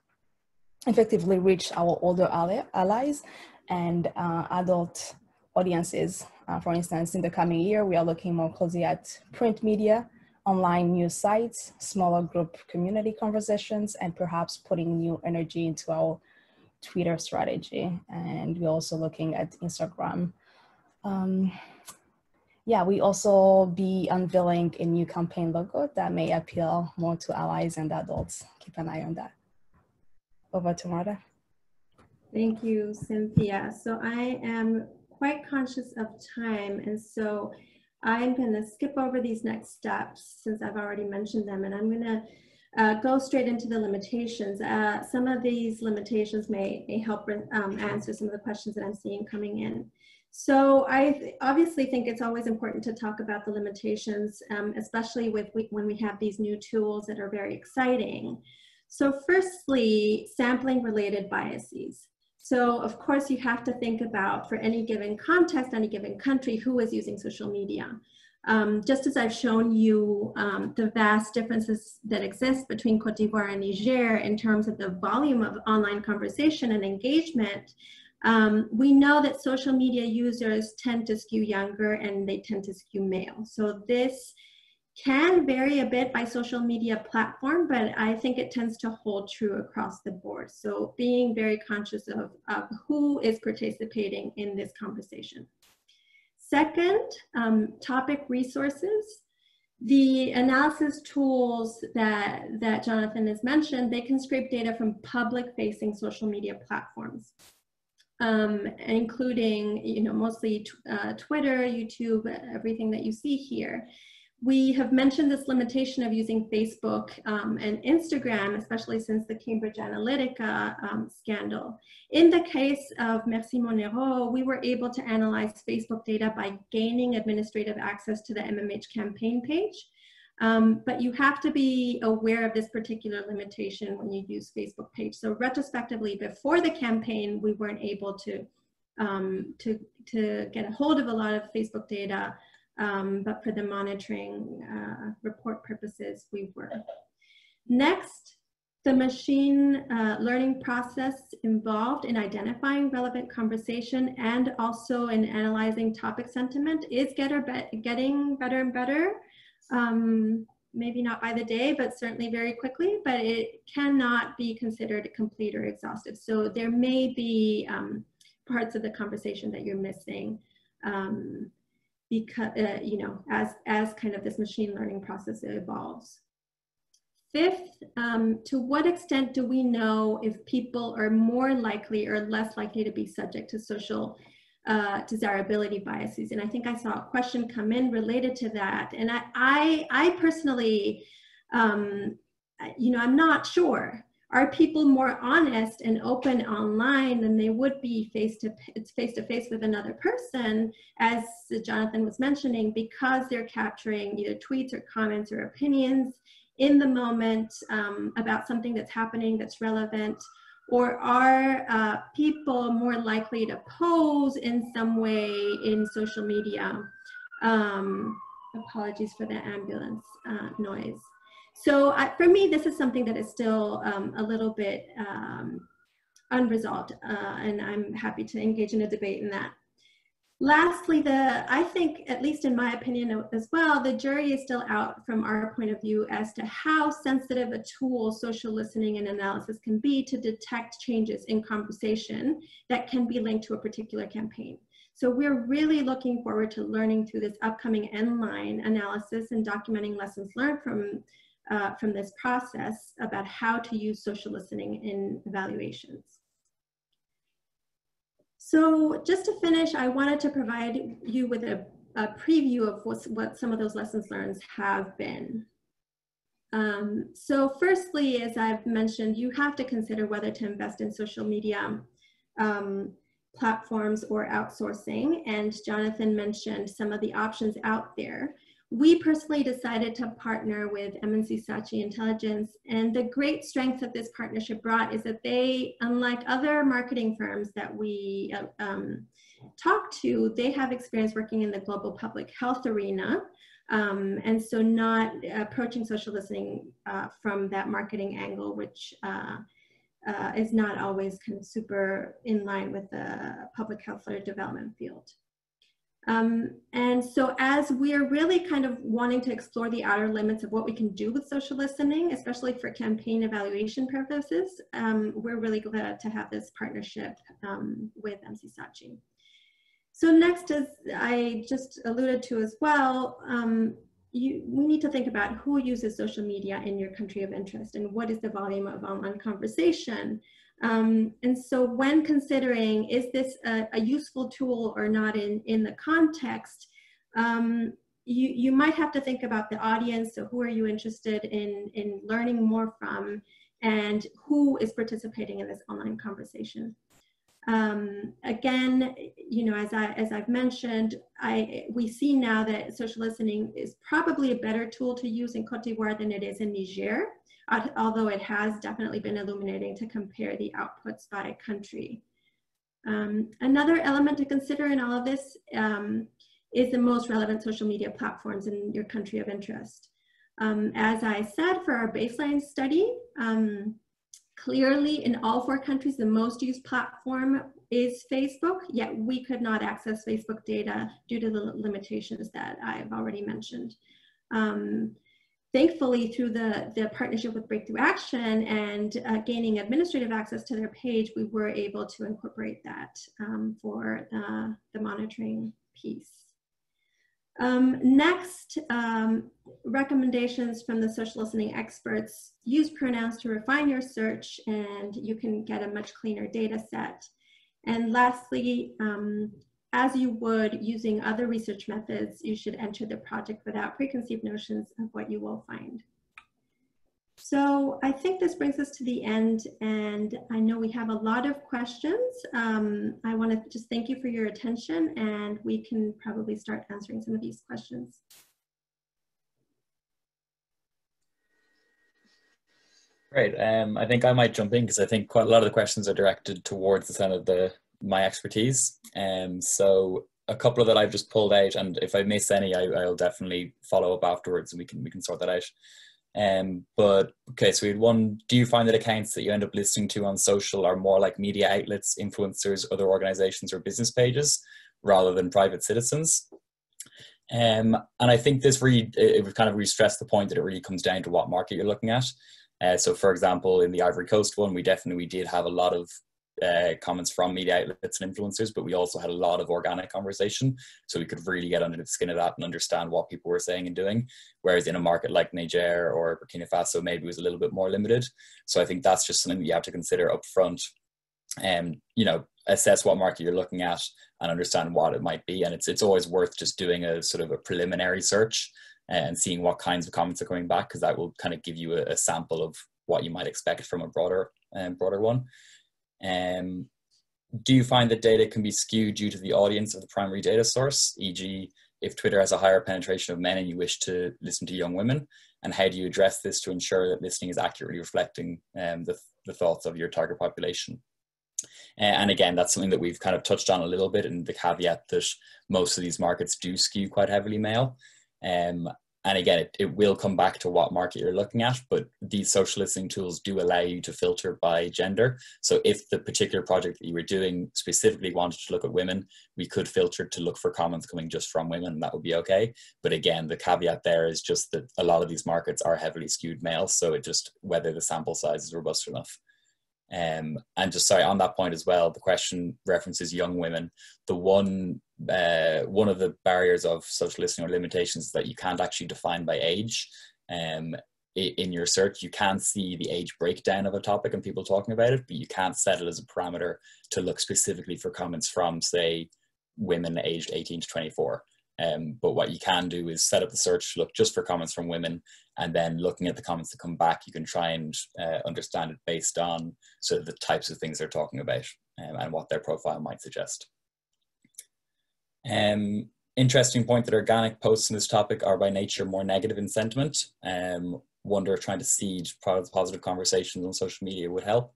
effectively reach our older allies and uh, adult audiences. Uh, for instance, in the coming year, we are looking more closely at print media, online news sites, smaller group community conversations, and perhaps putting new energy into our Twitter strategy. And we're also looking at Instagram. Um, yeah, we also be unveiling a new campaign logo that may appeal more to allies and adults. Keep an eye on that. Over to Marta. Thank you, Cynthia. So I am quite conscious of time, and so I'm going to skip over these next steps since I've already mentioned them, and I'm going to uh, go straight into the limitations. Uh, some of these limitations may, may help um, answer some of the questions that I'm seeing coming in. So I obviously think it's always important to talk about the limitations, um, especially with we, when we have these new tools that are very exciting. So firstly, sampling related biases. So of course you have to think about for any given context, any given country, who is using social media. Um, just as I've shown you um, the vast differences that exist between Cote d'Ivoire and Niger in terms of the volume of online conversation and engagement, um, we know that social media users tend to skew younger and they tend to skew male. So this can vary a bit by social media platform, but I think it tends to hold true across the board. So being very conscious of, of who is participating in this conversation. Second, um, topic resources. The analysis tools that, that Jonathan has mentioned, they can scrape data from public facing social media platforms um, including, you know, mostly uh, Twitter, YouTube, everything that you see here. We have mentioned this limitation of using Facebook um, and Instagram, especially since the Cambridge Analytica um, scandal. In the case of Merci Mon Héros, we were able to analyze Facebook data by gaining administrative access to the MMH campaign page. Um, but you have to be aware of this particular limitation when you use Facebook page. So retrospectively, before the campaign, we weren't able to, um, to, to get a hold of a lot of Facebook data, um, but for the monitoring uh, report purposes, we were. Next, the machine uh, learning process involved in identifying relevant conversation and also in analyzing topic sentiment is getter be getting better and better. Um, maybe not by the day, but certainly very quickly, but it cannot be considered complete or exhaustive. So there may be um, parts of the conversation that you're missing um, because, uh, you know, as, as kind of this machine learning process evolves. Fifth, um, to what extent do we know if people are more likely or less likely to be subject to social uh, desirability biases? And I think I saw a question come in related to that. And I, I, I personally, um, you know, I'm not sure. Are people more honest and open online than they would be face to face to face with another person, as Jonathan was mentioning, because they're capturing either tweets or comments or opinions in the moment um, about something that's happening that's relevant? Or are uh, people more likely to pose in some way in social media? Um, apologies for the ambulance uh, noise. So uh, for me, this is something that is still um, a little bit um, unresolved, uh, and I'm happy to engage in a debate in that. Lastly, the I think, at least in my opinion as well, the jury is still out from our point of view as to how sensitive a tool social listening and analysis can be to detect changes in conversation that can be linked to a particular campaign. So we're really looking forward to learning through this upcoming end-line analysis and documenting lessons learned from, uh, from this process about how to use social listening in evaluations. So just to finish, I wanted to provide you with a, a preview of what some of those lessons learned have been. Um, so firstly, as I've mentioned, you have to consider whether to invest in social media um, platforms or outsourcing. And Jonathan mentioned some of the options out there we personally decided to partner with M&C Saatchi Intelligence. And the great strength that this partnership brought is that they, unlike other marketing firms that we uh, um, talk to, they have experience working in the global public health arena. Um, and so not approaching social listening uh, from that marketing angle, which uh, uh, is not always kind of super in line with the public health or development field. Um, and so as we're really kind of wanting to explore the outer limits of what we can do with social listening, especially for campaign evaluation purposes, um, we're really glad to have this partnership um, with MC Saatchi. So next, as I just alluded to as well, um, you, we need to think about who uses social media in your country of interest and what is the volume of online conversation. Um, and so when considering, is this a, a, useful tool or not in, in the context, um, you, you might have to think about the audience. So who are you interested in, in learning more from and who is participating in this online conversation? Um, again, you know, as, I, as I've mentioned, I, we see now that social listening is probably a better tool to use in Cote d'Ivoire than it is in Niger although it has definitely been illuminating to compare the outputs by country. Um, another element to consider in all of this um, is the most relevant social media platforms in your country of interest. Um, as I said for our baseline study, um, clearly in all four countries, the most used platform is Facebook, yet we could not access Facebook data due to the limitations that I've already mentioned. Um, thankfully through the, the partnership with Breakthrough Action and uh, gaining administrative access to their page, we were able to incorporate that um, for uh, the monitoring piece. Um, next, um, recommendations from the social listening experts. Use pronouns to refine your search and you can get a much cleaner data set. And lastly, um, as you would using other research methods, you should enter the project without preconceived notions of what you will find. So I think this brings us to the end and I know we have a lot of questions. Um, I want to just thank you for your attention and we can probably start answering some of these questions. Great. Um, I think I might jump in because I think quite a lot of the questions are directed towards the kind of the my expertise. Um, so a couple of that I've just pulled out, and if I miss any, I, will definitely follow up afterwards, and we can we can sort that out. Um, but okay, so we had one. Do you find that accounts that you end up listening to on social are more like media outlets, influencers, other organizations, or business pages rather than private citizens? Um, and I think this really, it, it kind of re-stressed the point that it really comes down to what market you're looking at. Uh, so, for example, in the Ivory Coast one, we definitely we did have a lot of uh, comments from media outlets and influencers, but we also had a lot of organic conversation. So we could really get under the skin of that and understand what people were saying and doing. Whereas in a market like Niger or Burkina Faso, maybe it was a little bit more limited. So I think that's just something you have to consider up front. And um, you know, assess what market you're looking at and understand what it might be. And it's it's always worth just doing a sort of a preliminary search and seeing what kinds of comments are coming back because that will kind of give you a, a, sample of what you might expect from a broader um, broader one. Um, do you find that data can be skewed due to the audience of the primary data source, e.g., if Twitter has a higher penetration of men and you wish to listen to young women? And how do you address this to ensure that listening is accurately reflecting um, the, the thoughts of your target population? and again, that's something that we've kind of touched on a little bit in the caveat that most of these markets do skew quite heavily male. Um, and again, it, it will come back to what market you're looking at, but these social listening tools do allow you to filter by gender. So if the particular project that you were doing specifically wanted to look at women, we could filter to look for comments coming just from women, and that would be okay. But again, the caveat there is just that a lot of these markets are heavily skewed male, so it just whether the sample size is robust enough. Um, and just sorry on that point as well, the question references young women. The one uh, one of the barriers of social listening or limitations is that you can't actually define by age. Um, in your search, you can see the age breakdown of a topic and people talking about it, but you can't set it as a parameter to look specifically for comments from, say, women aged 18 to 24. Um, but what you can do is set up the search, to look just for comments from women, and then looking at the comments that come back, you can try and uh, understand it based on sort of the types of things they're talking about um, and what their profile might suggest. Um, interesting point that organic posts on this topic are by nature more negative in sentiment. Um, wonder trying to seed positive conversations on social media would help.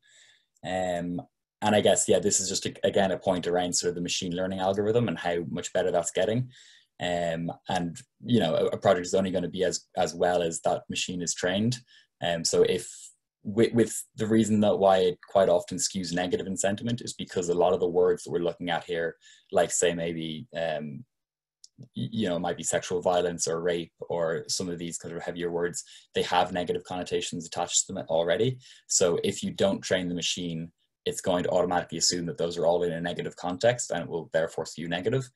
Um, and I guess, yeah, this is just, a, again, a point around sort of the machine learning algorithm and how much better that's getting. Um, and you know, a, a project is only going to be as as well as that machine is trained. Um, so if with, with the reason that why it quite often skews negative in sentiment is because a lot of the words that we're looking at here, like say maybe um, you know, might be sexual violence or rape or some of these kind of heavier words, they have negative connotations attached to them already. So if you don't train the machine, it's going to automatically assume that those are all in a negative context and it will therefore skew negative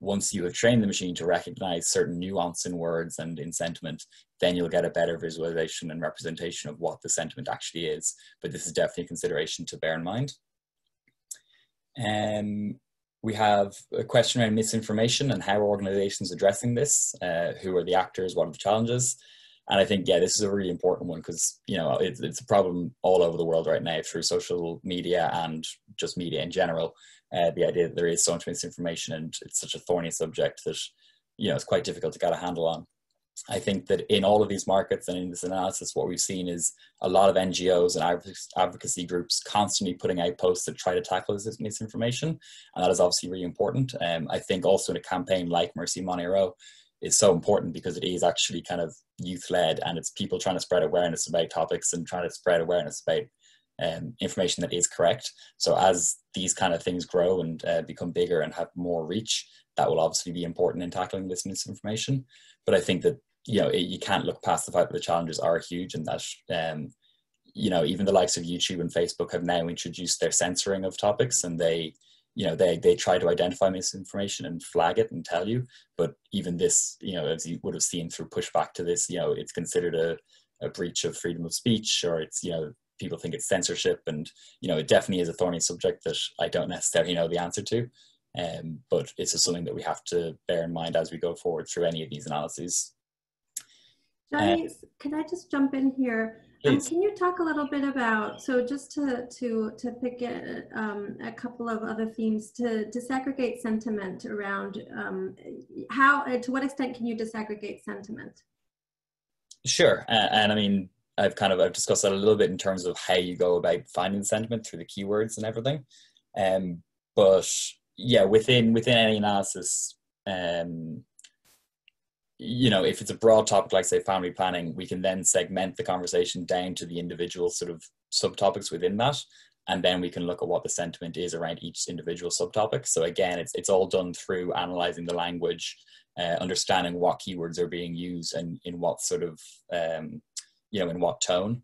once you have trained the machine to recognize certain nuance in words and in sentiment, then you'll get a better visualization and representation of what the sentiment actually is. But this is definitely a consideration to bear in mind. Um, we have a question around misinformation and how organizations addressing this, uh, who are the actors, what are the challenges? And I think, yeah, this is a really important one because, you know, it's, it's a problem all over the world right now through social media and just media in general uh, the idea that there is so much misinformation and it's such a thorny subject that you know it's quite difficult to get a handle on. I think that in all of these markets and in this analysis, what we've seen is a lot of NGOs and advocacy groups constantly putting out posts that try to tackle this misinformation, and that is obviously really important. Um, I think also in a campaign like Merci Mon Héros is so important because it is actually kind of youth led and it's people trying to spread awareness about topics and trying to spread awareness about um, information that is correct. So as these kind of things grow and uh, become bigger and have more reach, that will obviously be important in tackling this misinformation. But I think that you know it, you can't look past the fact that the challenges are huge and that um, you know even the likes of YouTube and Facebook have now introduced their censoring of topics and they you know they they try to identify misinformation and flag it and tell you but even this you know as you would have seen through pushback to this you know it's considered a, a breach of freedom of speech or it's you know people think it's censorship and you know it definitely is a thorny subject that i don't necessarily know the answer to um, but it's just something that we have to bear in mind as we go forward through any of these analyses Johnny, uh, can I just jump in here? Um, can you talk a little bit about so just to to to pick a, um, a couple of other themes to disaggregate sentiment around um, how to what extent can you disaggregate sentiment? Sure, uh, and I mean I've kind of I've discussed that a little bit in terms of how you go about finding sentiment through the keywords and everything. Um, but yeah, within within any analysis, um, you know, if it's a broad topic like say family planning, we can then segment the conversation down to the individual sort of subtopics within that. And then we can look at what the sentiment is around each individual subtopic. So again, it's it's all done through analyzing the language, uh, understanding what keywords are being used and in what sort of um, you know in what tone.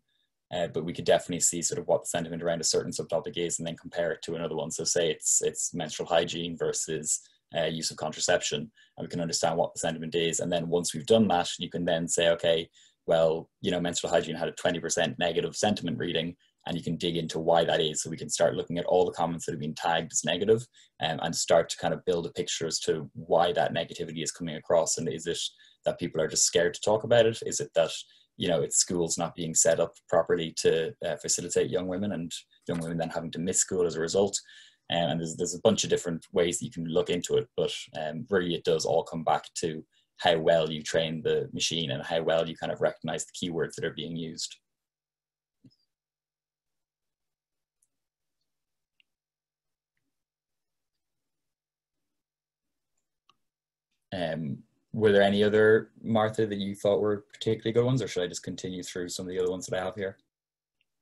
Uh, but we could definitely see sort of what the sentiment around a certain subtopic is, and then compare it to another one. So say it's it's menstrual hygiene versus uh, use of contraception, and we can understand what the sentiment is. And then once we've done that, you can then say, okay, well, you know, menstrual hygiene had a 20% negative sentiment reading, and you can dig into why that is. So we can start looking at all the comments that have been tagged as negative, um, and start to kind of build a picture as to why that negativity is coming across. And is it that people are just scared to talk about it? Is it that you know it's schools not being set up properly to uh, facilitate young women and young women then having to miss school as a result? Um, and there's, there's a bunch of different ways that you can look into it, but um, really it does all come back to how well you train the machine and how well you kind of recognize the keywords that are being used. Um, were there any other, Martha, that you thought were particularly good ones, or should I just continue through some of the other ones that I have here?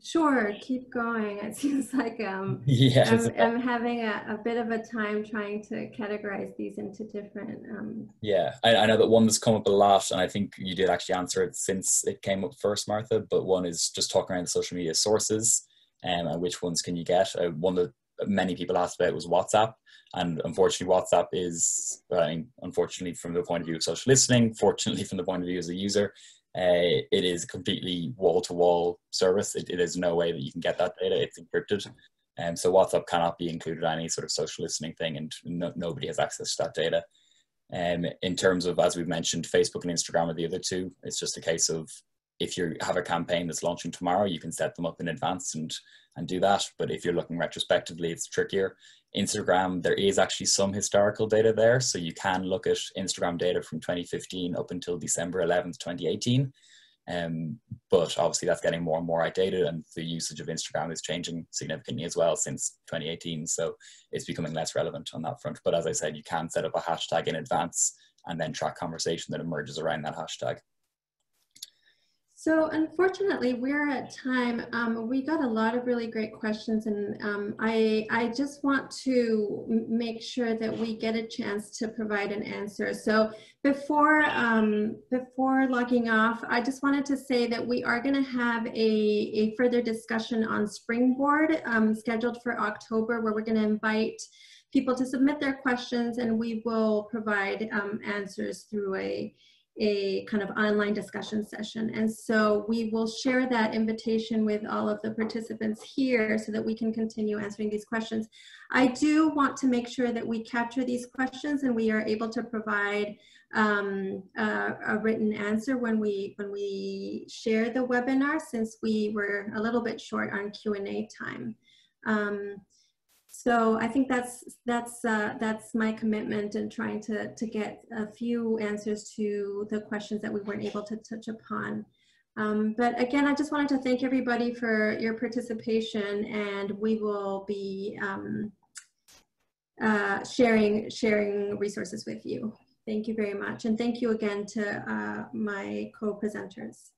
Sure, keep going. It seems like um, yes. I'm, I'm having a, a, bit of a time trying to categorize these into different. Um... Yeah, I, I, know that one that's come up a lot, and I think you did actually answer it since it came up first, Martha. But one is just talking around the social media sources um, and which ones can you get. Uh, one that many people asked about was WhatsApp, and unfortunately, WhatsApp is, I mean, unfortunately, from the point of view of social listening, fortunately, from the point of view as a user, uh, it is a completely wall-to-wall service. It, it is no way that you can get that data. It's encrypted. And um, so WhatsApp cannot be included in any sort of social listening thing and no, nobody has access to that data. Um, in terms of, as we've mentioned, Facebook and Instagram are the other two. It's just a case of if you have a campaign that's launching tomorrow, you can set them up in advance and, and do that. But if you're looking retrospectively, it's trickier. Instagram, there is actually some historical data there. So you can look at Instagram data from 2015 up until December 11th, 2018. Um, but obviously that's getting more and more outdated and the usage of Instagram is changing significantly as well since 2018. So it's becoming less relevant on that front. But as I said, you can set up a hashtag in advance and then track conversation that emerges around that hashtag. So unfortunately, we're at time. Um, we got a lot of really great questions, and um, I, I just want to make sure that we get a chance to provide an answer. So before, um, before logging off, I just wanted to say that we are going to have a, a further discussion on Springboard um, scheduled for October, where we're going to invite people to submit their questions, and we will provide um, answers through a a kind of online discussion session. And so we will share that invitation with all of the participants here so that we can continue answering these questions. I do want to make sure that we capture these questions and we are able to provide um, a, written answer when we when we share the webinar since we were a little bit short on Q&A time. Um, so I think that's that's uh, that's my commitment in trying to to get a few answers to the questions that we weren't able to touch upon. Um, but again, I just wanted to thank everybody for your participation, and we will be um, uh, sharing sharing resources with you. Thank you very much, and thank you again to uh, my co-presenters.